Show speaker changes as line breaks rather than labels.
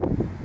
you.